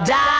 die.